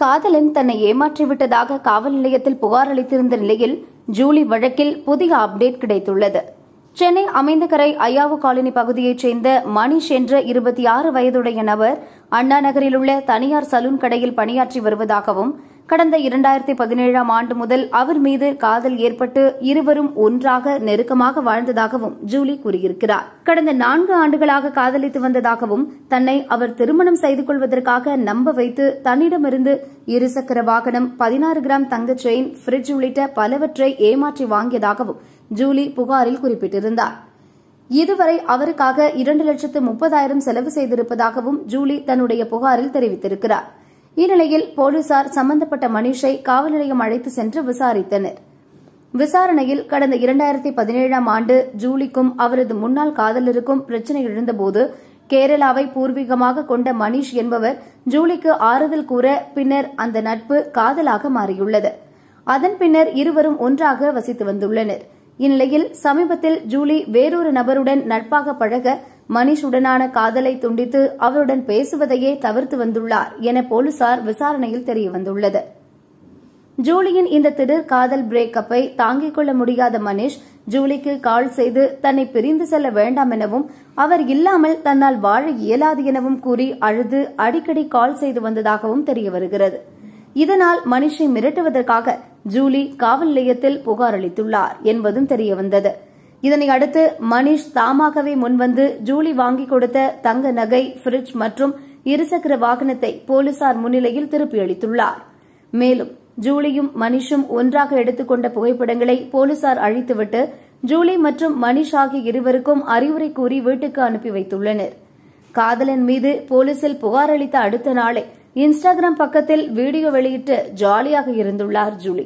காதலன் தன்னை ஏமாற்றிவிட்டதாக காவல் நிலையத்தில் புகார் அளித்திருந்த நிலையில் ஜூலி வழக்கில் புதிய அப்டேட் கிடைத்துள்ளது. சென்னை அமைந்தகரை ஐயாவு காலனி பகுதியைச் சேர்ந்த மணிஷ் என்ற இருபத்தி ஆறு வயதுடைய நபர் அண்ணா நகரில் உள்ள தனியார் சலூன் கடையில் பணியாற்றி வருவதாகவும் கடந்த இரண்டாயிரத்தி பதினேழாம் ஆண்டு முதல் அவர் மீது காதல் ஏற்பட்டு இருவரும் ஒன்றாக நெருக்கமாக வாழ்ந்ததாகவும் ஜூலி கூறியிருக்கிறார். கடந்த நான்கு ஆண்டுகளாக காதலித்து வந்ததாகவும் தன்னை அவர் திருமணம் செய்து கொள்வதற்காக நம்ப வைத்து தன்னிடமிருந்து இருசக்கர வாகனம் பதினாறு கிராம் தங்க செயின் பிரிட்ஜ் உள்ளிட்ட பலவற்றை ஏமாற்றி வாங்கியதாகவும் ஜூலி புகாரில் குறிப்பிட்டிருந்தார். இதுவரை அவருக்காக இரண்டு லட்சத்து முப்பதாயிரம் செலவு செய்திருப்பதாகவும் ஜூலி தன்னுடைய புகாரில் தெரிவித்திருக்கிறார். இந்நிலையில் போலீசார் சம்பந்தப்பட்ட மனிஷை காவல் நிலையம் அழைத்து சென்று விசாரித்தனர். விசாரணையில் கடந்த இரண்டாயிரத்தி பதினேழாம் ஆண்டு ஜூலிக்கும் அவரது முன்னாள் காதலருக்கும் பிரச்சினை எழுந்தபோது கேரளாவை பூர்வீகமாக கொண்ட மணிஷ் என்பவர் ஜூலிக்கு ஆறுதல் கூற பின்னர் அந்த நட்பு காதலாக மாறியுள்ளது. அதன் பின்னர் இருவரும் ஒன்றாக வசித்து வந்துள்ளனர். இந்நிலையில் சமீபத்தில் ஜூலி வேறொரு நபருடன் நட்பாக பழக மனிஷுடனான காதலை துண்டித்து அவருடன் பேசுவதையே தவிர்த்து வந்துள்ளார் என போலீசார் விசாரணையில் தெரியவந்துள்ளது. ஜூலியின் இந்த திடீர் காதல் பிரேக்கப்பை தாங்கிக் கொள்ள முடியாத மனிஷ் ஜூலிக்கு கால் செய்து தன்னை பிரிந்து செல்ல வேண்டாம் எனவும் அவர் இல்லாமல் தன்னால் வாழ இயலாது எனவும் கூறி அழுது அடிக்கடி கால் செய்து வந்ததாகவும் தெரிய வருகிறது இதனால் மனிஷை மிரட்டுவதற்காக ஜூலி காவல் நிலையத்தில் புகார் அளித்துள்ளார் என்பதும் தெரியவந்தது. இதனை அடுத்து மணிஷ் தாமாகவே முன்வந்து ஜூலி வாங்கிக் கொடுத்த தங்க நகை பிரிட்ஜ் மற்றும் இருசக்கர வாகனத்தை போலீசார் முன்னிலையில் திருப்பியளித்துள்ளார் மேலும் ஜூலியும் மணிஷும் ஒன்றாக எடுத்துக்கொண்ட புகைப்படங்களை போலீசார் அழித்துவிட்டு ஜூலி மற்றும் மணிஷ் ஆகிய இருவருக்கும் அறிவுரை கூறி வீட்டுக்கு அனுப்பி வைத்துள்ளனர். காதலன் மீது போலீசில் புகார் அளித்த அடுத்த நாளே இன்ஸ்டாகிராம் பக்கத்தில் வீடியோ வெளியிட்டு ஜாலியாக இருந்துள்ளார் ஜூலி.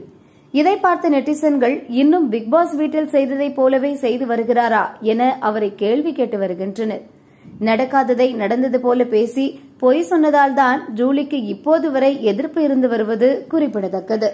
இதை பார்த்த நெட்டிசன்கள் இன்னும் பிக்பாஸ் வீட்டில் செய்ததைப் போலவே செய்து வருகிறாரா என அவரை கேள்வி கேட்டு வருகின்றனர். நடக்காததை நடந்தது போல பேசி பொய் சொன்னதால்தான் ஜூலிக்கு இப்போது வரை எதிர்ப்பு இருந்து வருவது குறிப்பிடத்தக்கது.